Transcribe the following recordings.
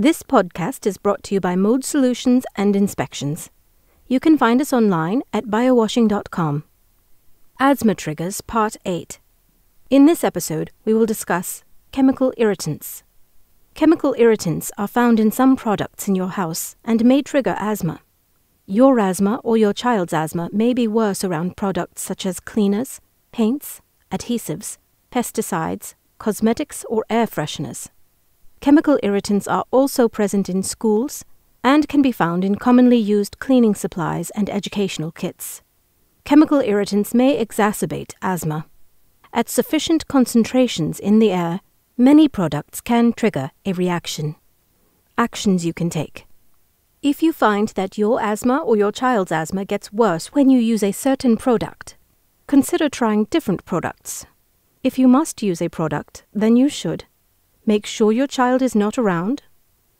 This podcast is brought to you by Mold Solutions and Inspections. You can find us online at biowashing.com. Asthma Triggers Part 8. In this episode, we will discuss chemical irritants. Chemical irritants are found in some products in your house and may trigger asthma. Your asthma or your child's asthma may be worse around products such as cleaners, paints, adhesives, pesticides, cosmetics, or air fresheners. Chemical irritants are also present in schools and can be found in commonly used cleaning supplies and educational kits. Chemical irritants may exacerbate asthma. At sufficient concentrations in the air, many products can trigger a reaction. Actions you can take. If you find that your asthma or your child's asthma gets worse when you use a certain product, consider trying different products. If you must use a product, then you should Make sure your child is not around.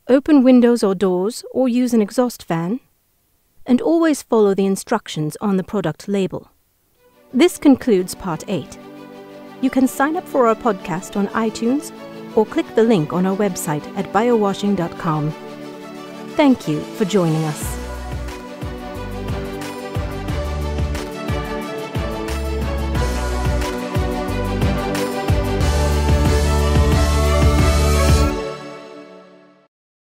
Open windows or doors or use an exhaust fan. And always follow the instructions on the product label. This concludes part 8. You can sign up for our podcast on iTunes or click the link on our website at biowashing.com. Thank you for joining us.